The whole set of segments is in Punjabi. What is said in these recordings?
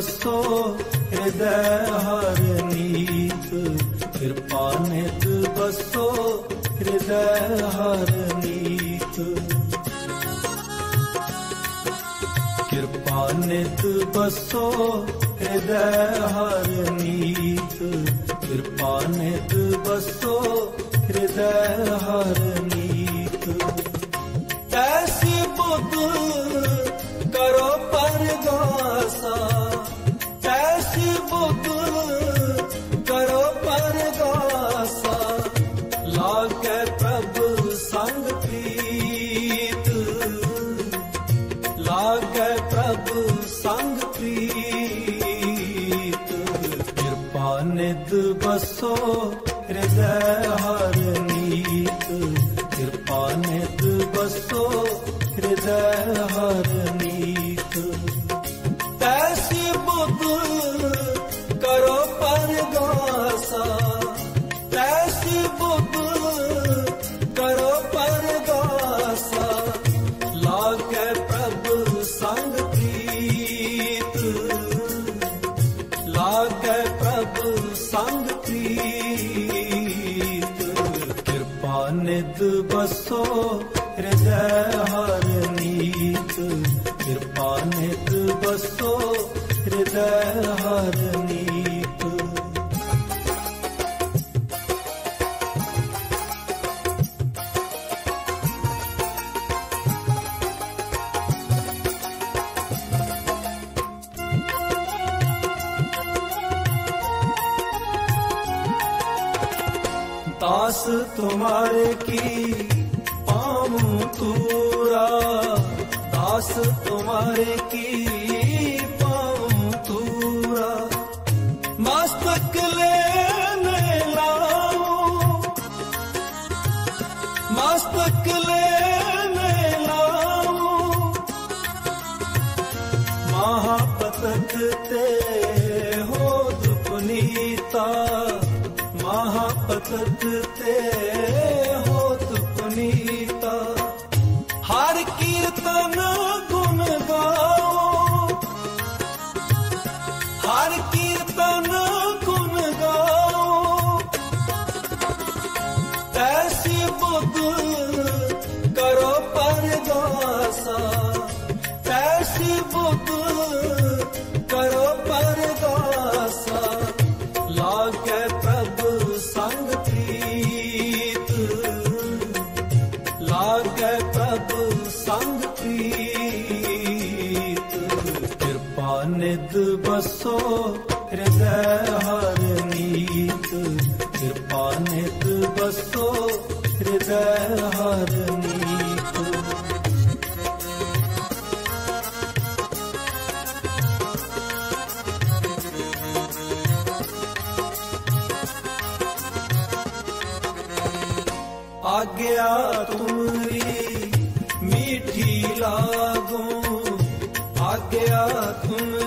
ਬਸੋ ਹਿਰਦੈ ਹਰ ਨੀਤ। ਕਿਰਪਾ ਨਿਤ ਬਸੋ ਹਿਰਦੈ ਹਰ ਨੀਤ। ਕਿਰਪਾ ਨਿਤ ਬਸੋ ਹਿਰਦੈ ਹਰ ਨੀਤ। ਕਿਰਪਾ ਨਿਤ ਬਸੋ ਹਿਰਦੈ ਹਰ ਨੀਤ। ਐਸੀ ਬੁੱਧ पास तुम्हारे की पाऊं तूरा दास तुम्हारे की आंखों में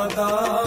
सदा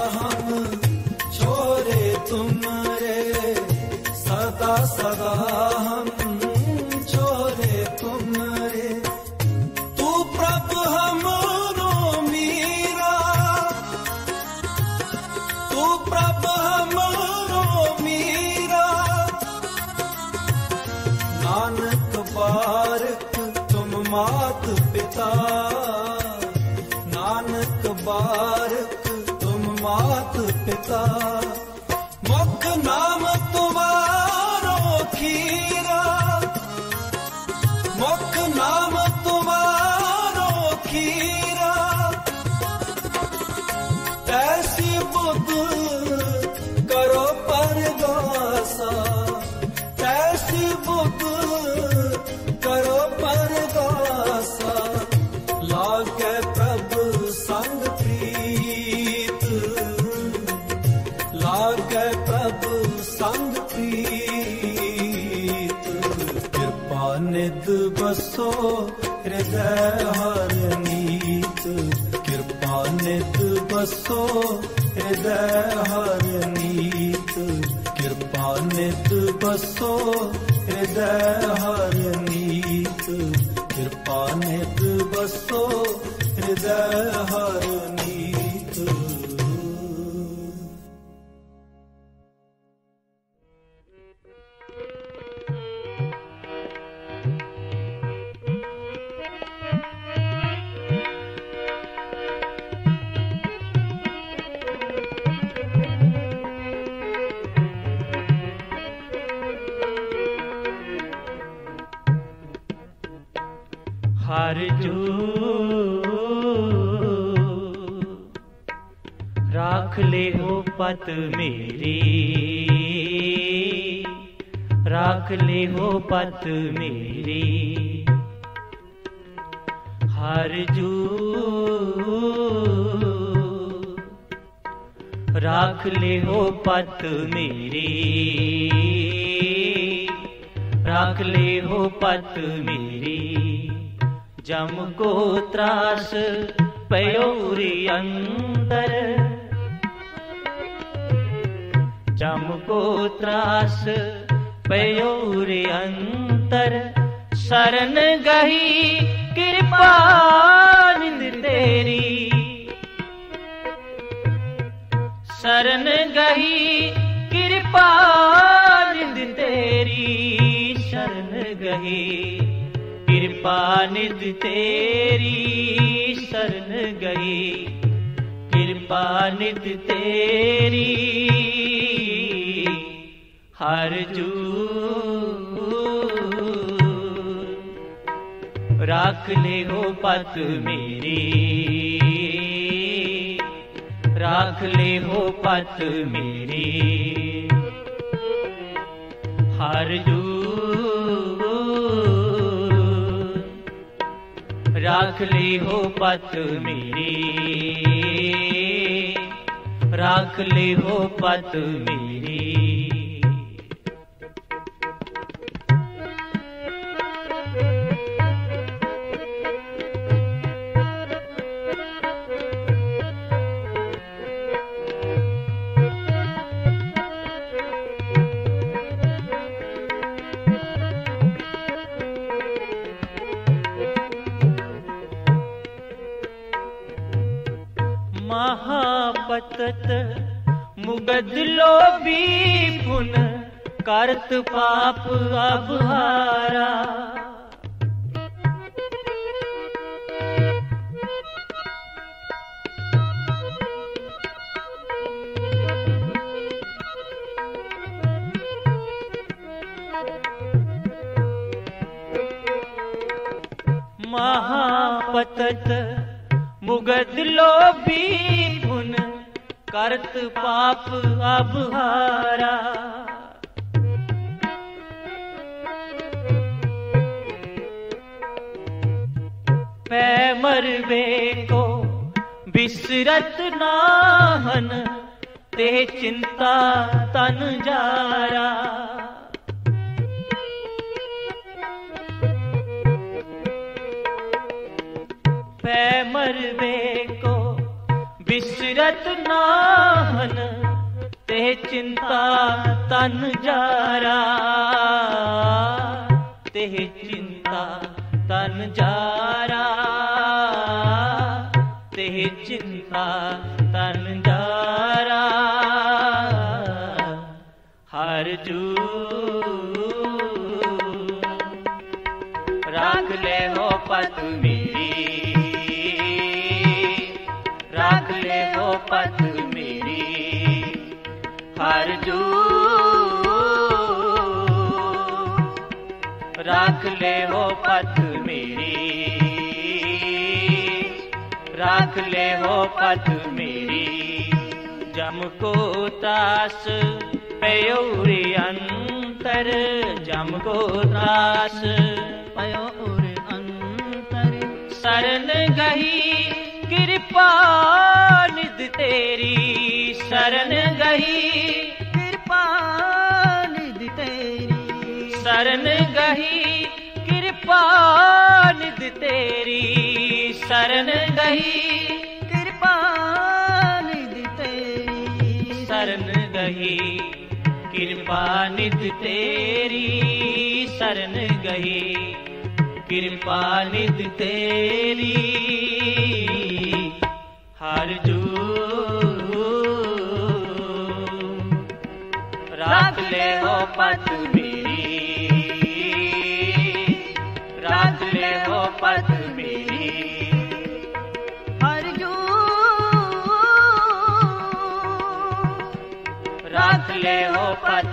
ਵਸੋ ਹਿਰਦੈ ਹਰ ਨੀਤ ਕਿਰਪਾ ਨਿਤ ਵਸੋ ਹਿਰਦੈ ਹਰ ਨੀਤ ਕਿਰਪਾ ਨਿਤ ਵਸੋ ਹਿਰਦੈ ਹਰ ਪਤ ਮੇਰੀ। ਰਾਖ ਲੈ ਹੋ ਪਤ ਮੇਰੀ। ਜਮ ਕੋ ਤਰਾਸ ਪਇਓ ਅੰਦਰ। ਜਮ ਕੋ ਤਰਾਸ ਪਇਓ ਅੰਤਰ ਸਰਨ ਗਹੀ ਕਿਰਪਾ ਨਿੰਦ ਤੇਰੀ। ਸਰਨ ਗਹੀ, ਕਿਰਪਾ ਨਿੰਦ ਤੇਰੀ। ਸ਼ਰਨ ਗਹੀ, ਕਿਰਪਾ ਨਿੰਦ ਤੇਰੀ। ਸ਼ਰਨ ਗਹੀ, ਕਿਰਪਾ ਨਿੰਦ ਤੇਰੀ। ਹਰ ਜੂ, ਰਾਖ ਲੈ ਹੋ ਪਤ ਮੇਰੀ। ਰਾਖ ਲੈ ਹੋ ਪਤ ਮੇਰੀ। ਹਰ ਜੂ ਰਾਖ ਲੈ ਹੋ ਪਤ ਮੇਰੀ। ਰਾਖ ਲੈ ਹੋ ਪਤ ਮੇਰੀ। मुगल लोबी पु न कराप अभारा महापत मुगल लो बीप ਕਰਤ ਪਾਪ ਅਭਾਰਾ ਪੈ ਮਰਵੇ ਕੋ ਬਿਸਰਤ ਨਾਹਨ ਤੇ ਚਿੰਤਾ ਤਨ ਜਾਰਾ। ਬਿਸਰਤ ਨਾਹਨ, ਤੇ ਚਿੰਤਾ ਤਨ ਜਾਰਾ। ਤੇ ਚਿੰਤਾ ਤਨ ਜਾਰਾ। ਤੇ ਚਿੰਤਾ ਤਨ ਜਾਰਾ। ਹਰ ਜੂ ਰਾਖ ਲੈ ਹੋ ਪਤ ਰਾਖ ਲੈ ਹੋ ਪਤ ਮੇਰੀ। ਰਾਖ ਲੈ ਹੋ ਪਤ ਮੇਰੀ। ਜਮ ਕੋ ਤਾਸ ਪਇਓ ਅੰਤਰ। ਜਮ ਕੋ ਤਾਸ ਪਇਓ ਅੰਤਰ। ਸਰਨ ਗਹੀ ਕਿਰਪਾ ਨਿਦ ਤੇਰੀ। ਸਰਨ ਗਹੀ ਕਿਰਪਾ ਨਿਦ ਤੇਰੀ ਸਰਨ ਗਹੀ ਕਿਰਪਾ ਨਿਦ ਤੇਰੀ ਸਰਨ ਗਹੀ ਕਿਰਪਾ ਨਿਦ ਤੇਰੀ ਸਰਨ ਗਹੀ ਕਿਰਪਾ ਨਿਦ ਤੇਰੀ ਹਰ ਜੂ ਰਾਖ ਲੈ ਹੋ ਪਤ ਰਾਖ ਲੈ ਹੋ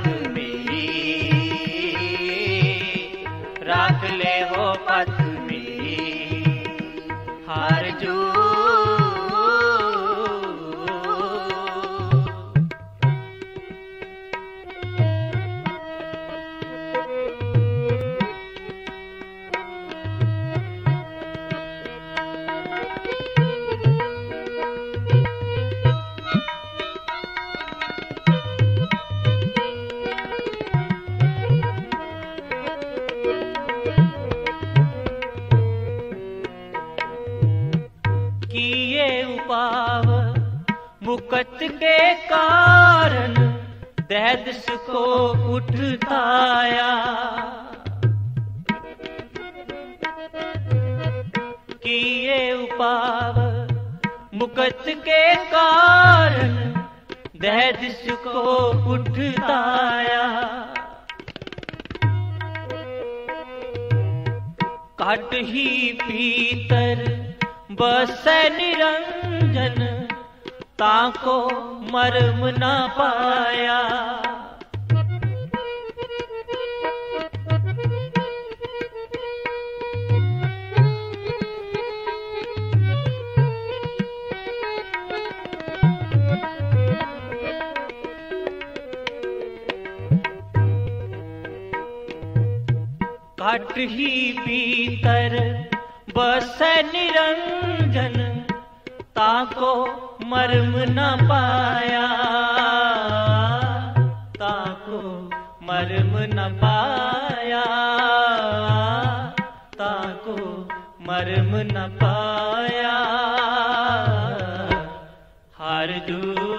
के कारण दहदस को उठताया। किए उपाव मुकत के कारण दहदस को उठताया। कट ही पीतर बस निरंजन ਤਾਂ ਕੋ ਮਰਮ ਨਾ ਪਾਇਆ। ਘਟ ਹੀ ਪੀਤਰ ਬਸ ਨਿਰੰਜਨ ਤਾਂ ਕੋ ਮਰਮ ਨਾ ਪਾਇਆ। ਤਾਕੋ ਮਰਮ ਨਾ ਪਾਇਆ। ਤਾਕੋ ਮਰਮ ਨਾ ਪਾਇਆ। ਹਰ ਜੂ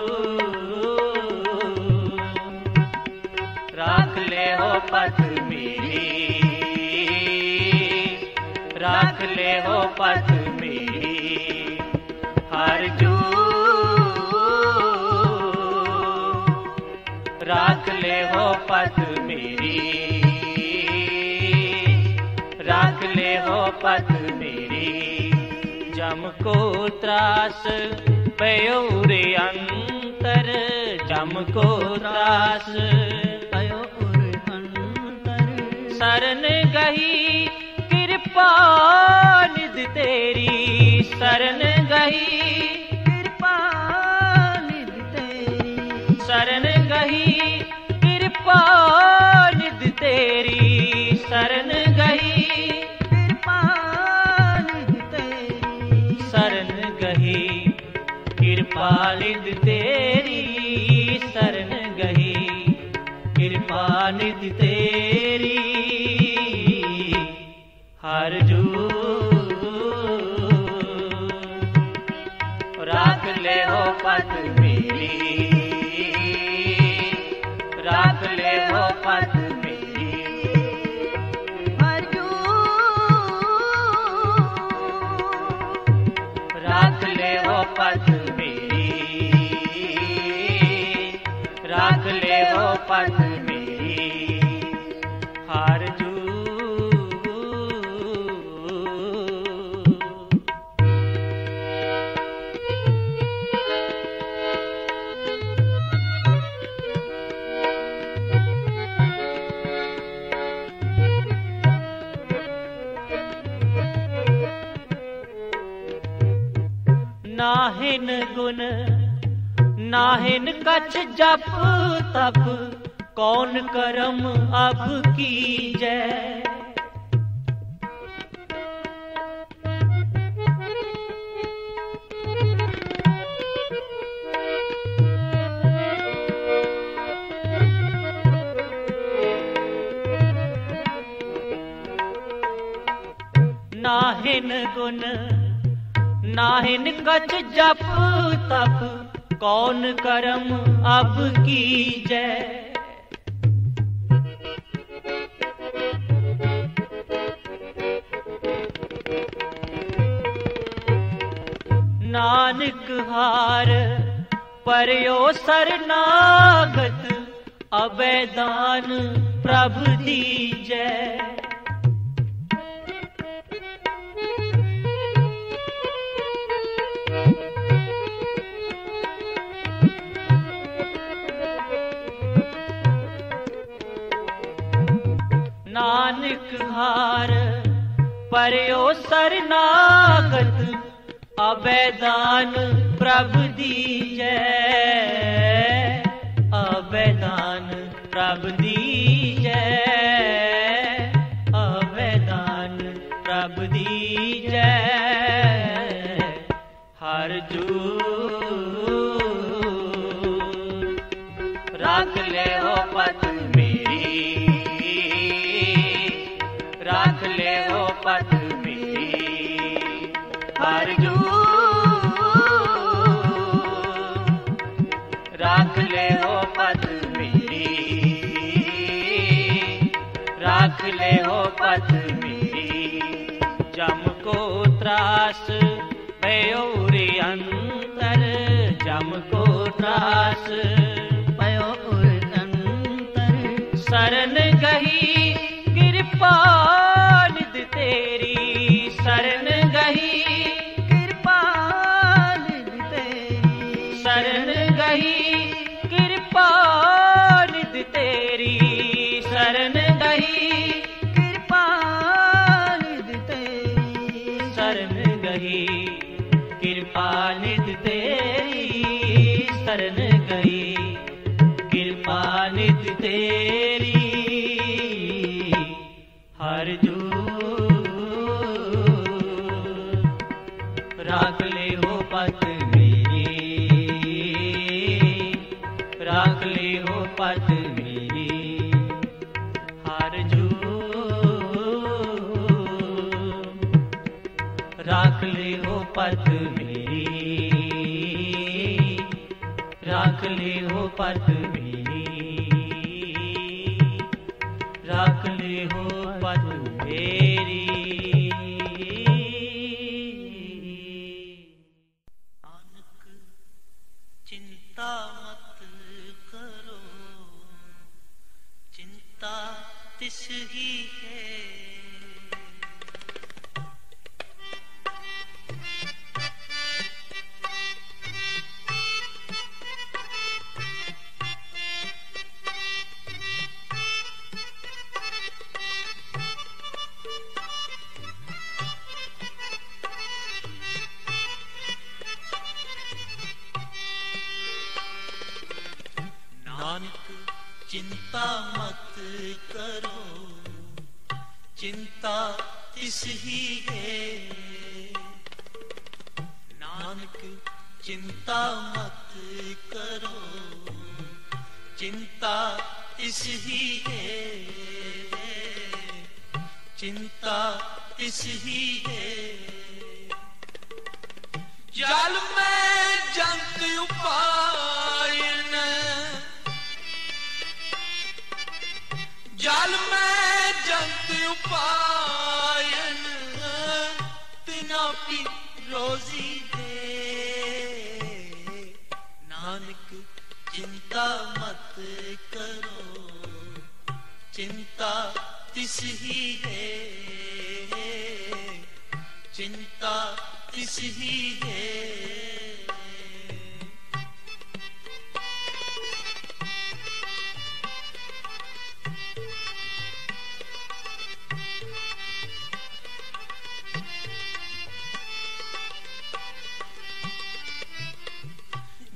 ਤਰਾਸ ਪਇਓ ਰੇ ਅੰਤਰ ਚਮ ਕੋ ਤਰਾਸ ਪਇਓ ਰੇ ਅੰਤਰ ਸਰਨ ਗਹੀ ਕਿਰਪਾ ਨਿਦ ਤੇਰੀ ਸਰਨ ਗਹੀ राख ले हो पथ नाहिन कछ जप तप कौन करम अब की जय नाहिन गुण नाहिन कछ जप तप कौन करम अब की जय नानक हार परयो सरनागत अबैदान प्रभु दीजै ਸਰਬਤ ਅਬੈਦਾਨ ਪ੍ਰਭ ਦੀ ਜੈ। ਅਬੈਦਾਨ ਪ੍ਰਭ ਦੀ ਜੈ। ਅਬੈਦਾਨ ਪ੍ਰਭ ਦੀ ਜੈ। ਹਰ ਜੂ भयो रे अंतर जम को त्रास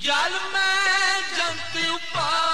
ਜਲ ਮੈਂ ਜੰਤ ਉਪਾਇਨ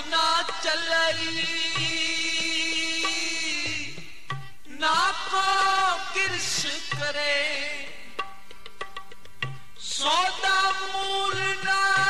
ਨਾ ਚੱਲਈ। ਨਾ ਕੋ ਕਿਰਸ਼ ਕਰੇ। ਸੌਦਾ ਮੂਲ ਨਾ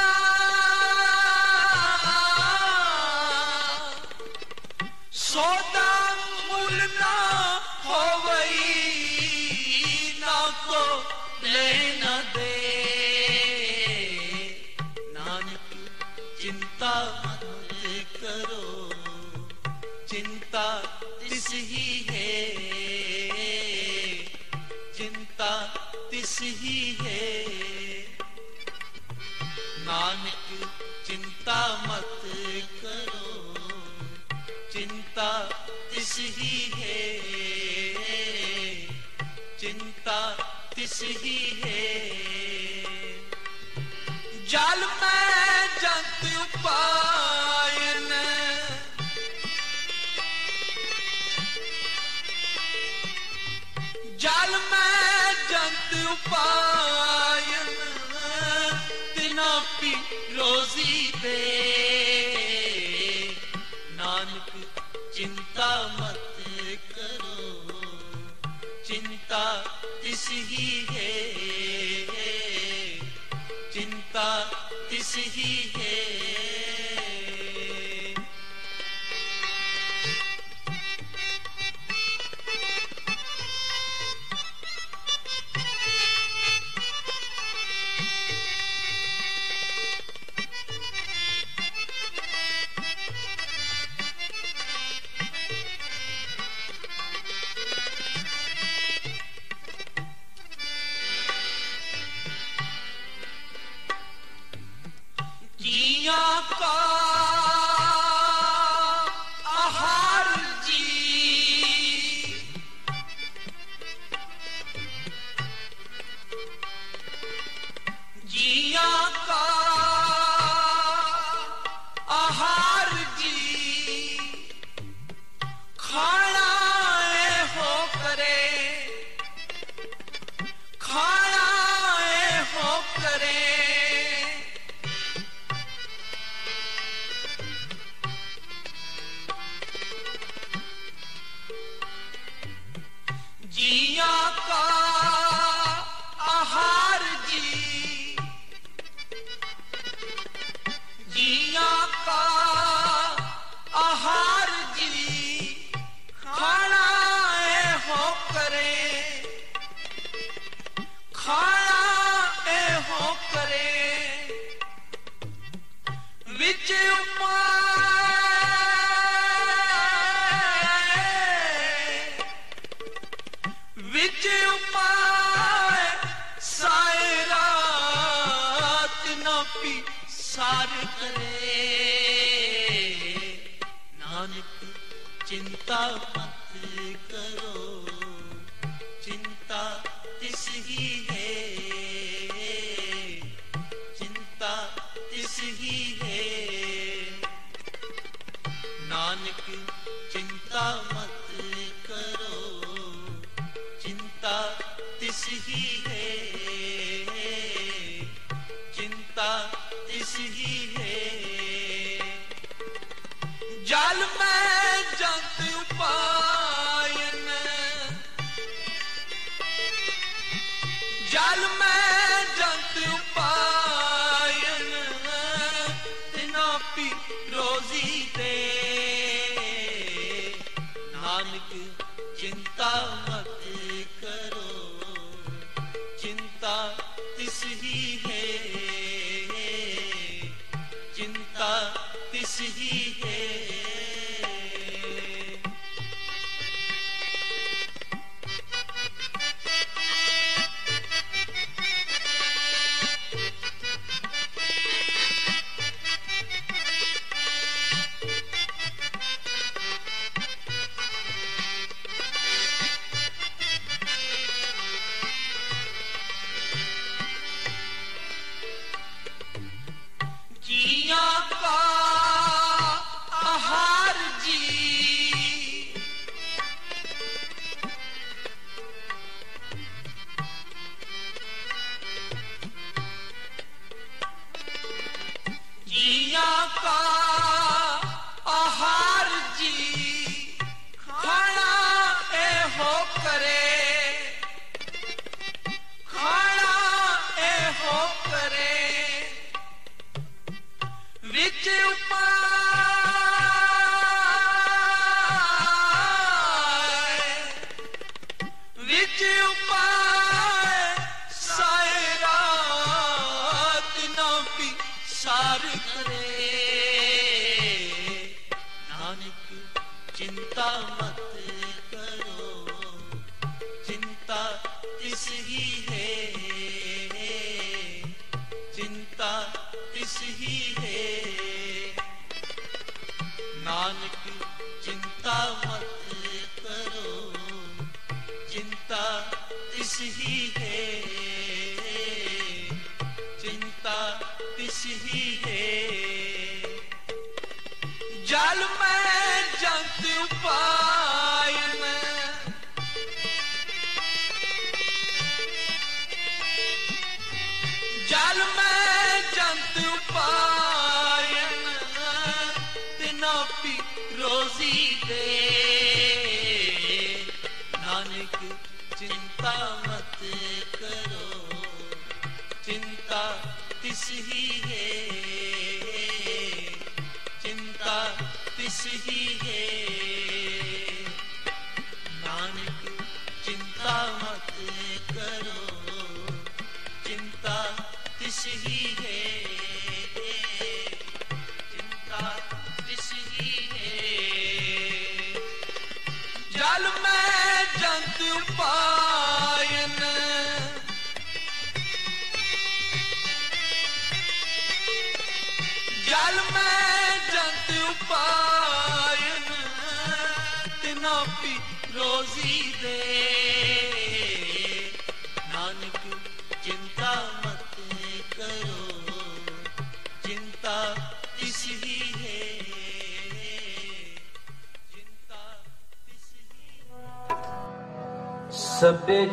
ही है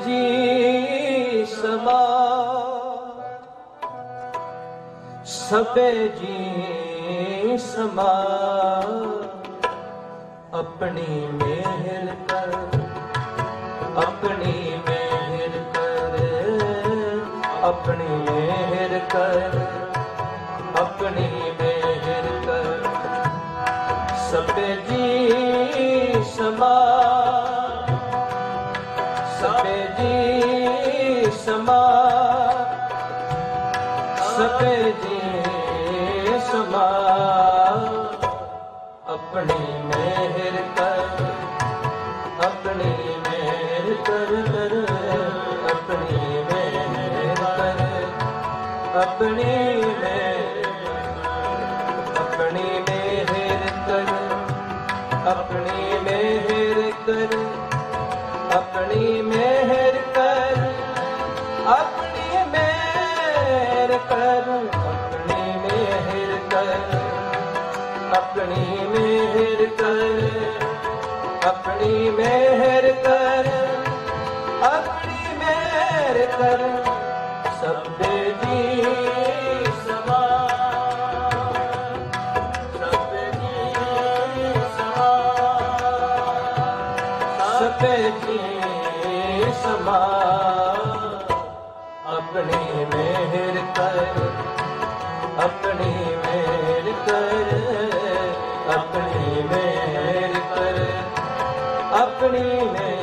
ਜੀ ਸਮਾ। ਸਭੇ ਜੀ ਸਮਾ। ਆਪਣੀ ਮਿਹਰ ਕਰ, ਆਪਣੀ ਮਿਹਰ ਕਰ, ਆਪਣੀ ਮਿਹਰ ਕਰ, ਆਪਣੀ ਸਭੇ ਜੀ ਸਮਾ ਆਪਣੀ ਮਿਹਰ ਕਰ ਆਪਣੀ ਮਿਹਰ ਕਰ ਕਰ ਆਪਣੀ ਮਿਹਰ ਕਰ ਆਪਣੀ ਮਿਹਰ ਕਰ, ਆਪਣੀ ਮਿਹਰ ਕਰ, ਆਪਣੀ ਮਿਹਰ ਕਰ, ਸਭੇ ਜੀ ਸਮਾ, ਸਭੇ ਜੀ ਸਮਾ ਸਭੇ ਜੀ ਸਮਾ, ਆਪਣੀ ਮਿਹਰ ਕਰ। में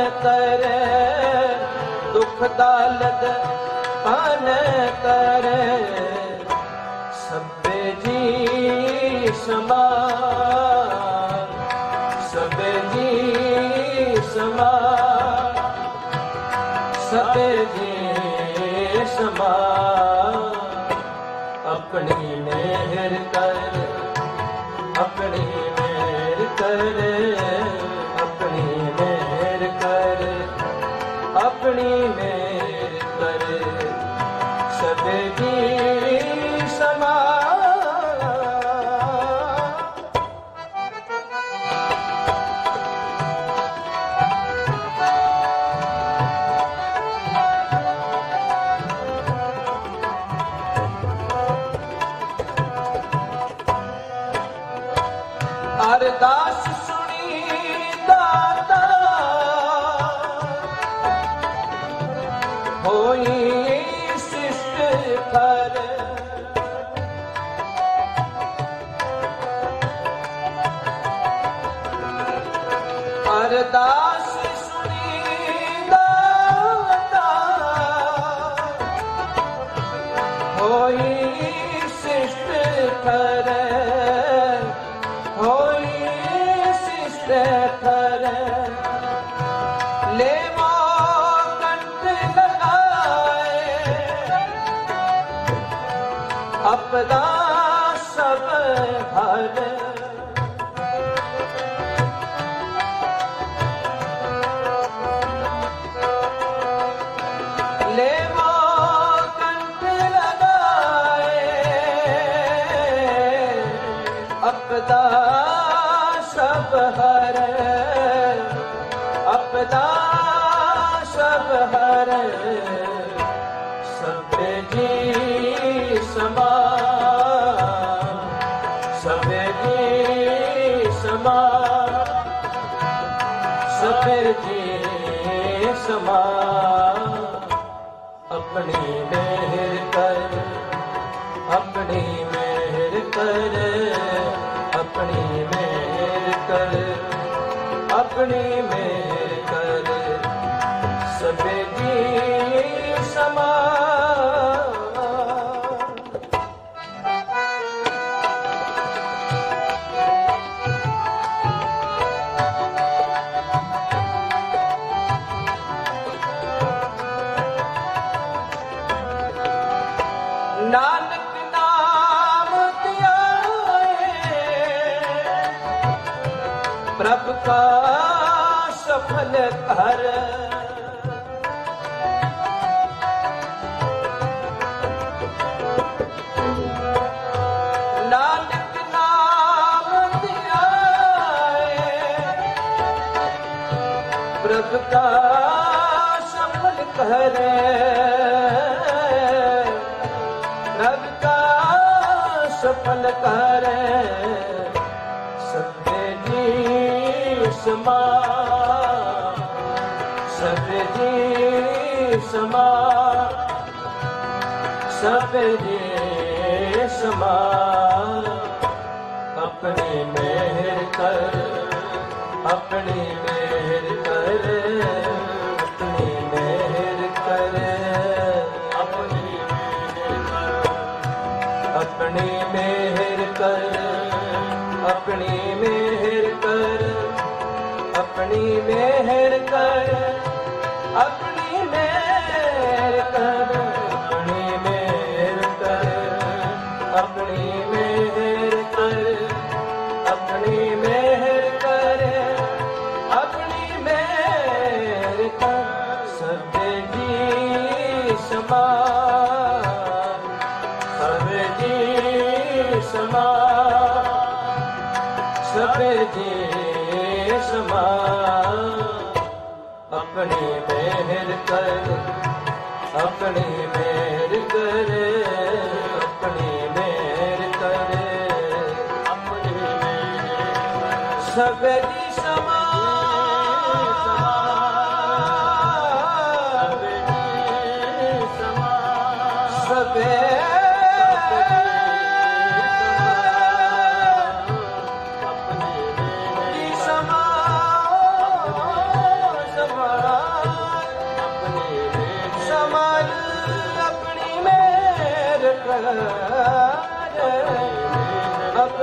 ਪਨ ਤਰ ਦੁੱਖ ਦਾਲਤ ਪਨ ਤਰ ਸਭੇ ਜੀ ਸਮਾ ਸਭੇ ਜੀ ਸਮਾ ਸਭੇ ਜੀ ਸਮਾ ਆਪਣੀ ਮਿਹਰ ਕਰ tá ਆਪਣੀ ਮਿਹਰ ਕਰ ਆਪਣੀ ਮਿਹਰ ਕਰ ਆਪਣੀ ਮਿਹਰ ਕਰ ਆਪਣੀ ਮਿਹਰ ਸਭੇ ਜੀ ਸਮਾ ਨਾਨਕ ਨਾਮ ਧਿਆਏ ਪ੍ਰਭ ਕਾ ਸਫਲ ਕਰ सबका शमल करे रब का सफल करे सबे जी समा सबे जी समा सबे जी समा अपने मेहर कर अपने ਆਪਣੀ ਮਿਹਰ ਕਰ, ਆਪਣੀ ਮਿਹਰ ਕਰ, ਆਪਣੀ ਆਪਣੀ ਮਿਹਰ ਕਰ, ਆਪਣੀ ਮਿਹਰ ਕਰ, ਆਪਣੀ ਮਿਹਰ ਕਰ, ਆਪਣੀ ਮਿਹਰ ਕਰ, ਆਪਣੀ ਮਿਹਰ ਸਮਾ ਸਭੇ ਜੀ ਸਮਾ। ਆਪਣੀ ਮਿਹਰ ਕਰ ਆਪਣੀ ਮਿਹਰ ਕਰ ਆਪਣੀ ਮਿਹਰ ਕਰ। ਆਪਣੀ ਮਿਹਰ ਸਭੇ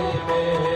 Amém.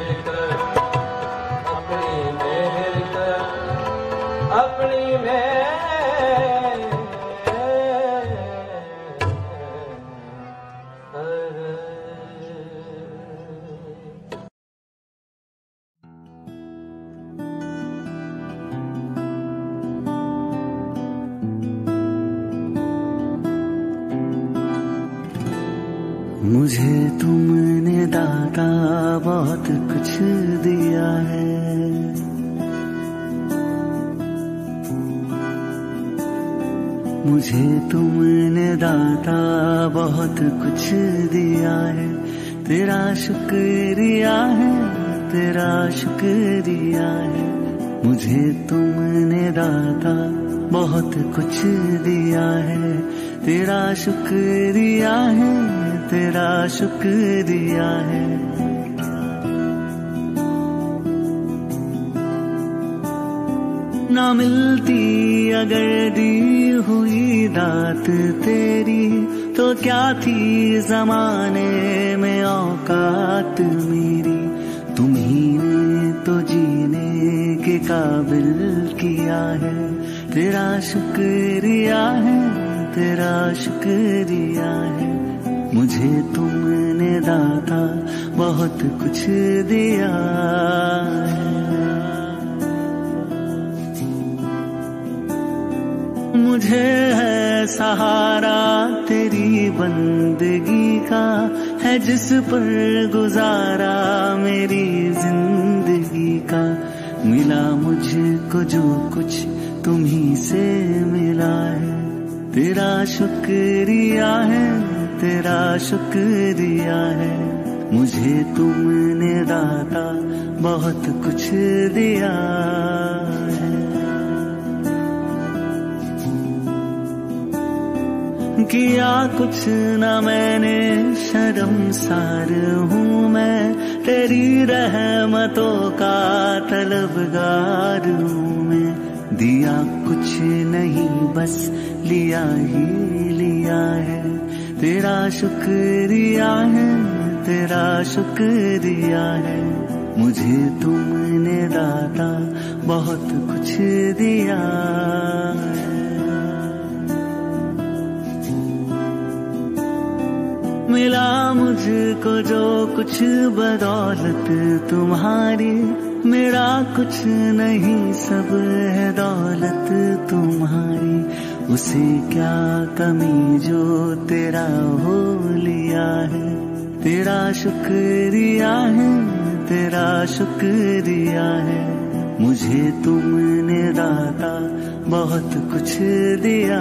शुक्रिया है, तेरा शुक्रिया है। मुझे तुमने दाता बहुत कुछ दिया है। तेरा शुक्रिया है, तेरा शुक्रिया है। ना मिलती अगर दी हुई दात तेरी तो क्या थी जमाने में औकात मेरी? तुम्ही तो जीने के काबिल किया है। तेरा शुक्रिया है, तेरा शुक्रिया है। मुझे तुमने दाता बहुत कुछ दिया है। मुझे है सहारा तेरी बंदगी का, है जिस पर गुजारा मेरी ज़िंदगी का। मिला मुझको जो कुछ तुम्ही से मिला है। तेरा शुक्रिया है, तेरा शुक्रिया है। मुझे तुमने दाता बहुत कुछ दिया। किया कुछ न मैंने शर्मसार हूँ मैं। तेरी रहमतों का तलबगार हूँ मैं। दिया कुछ नहीं, बस लिया ही लिया है। तेरा शुक्रिया है, तेरा शुक्रिया है। मुझे तुमने दाता बहुत कुछ दिया। है मिला मुझको जो कुछ बदौलत तुम्हारी। मेरा कुछ नहीं, सब है दौलत तुम्हारी। उसे क्या कमी जो तेरा हो लिया है? तेरा शुक्रिया है, तेरा शुक्रिया है। मुझे तुमने दाता बहुत कुछ दिया।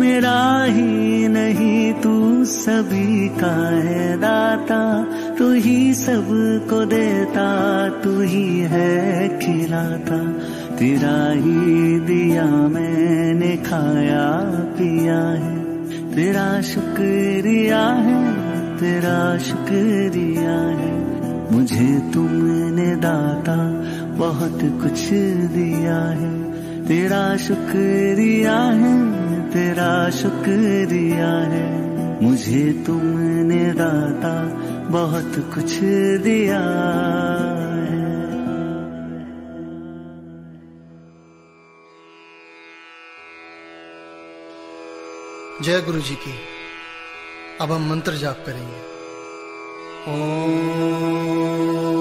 मेरा ही नहीं, तू सभी का है दाता। तू ही सबको देता, तू ही है खिलाता। तेरा ही दिया मैंने खाया, पिया है। तेरा शुक्रिया है, तेरा शुक्रिया है। मुझे तुमने दाता बहुत कुछ दिया है। तेरा शुक्रिया है तेरा शुक्रिया है। मुझे तुमने दाता बहुत कुछ दिया जय गुरु जी की। अब हम मंत्र जाप करेंगे। गुरुजी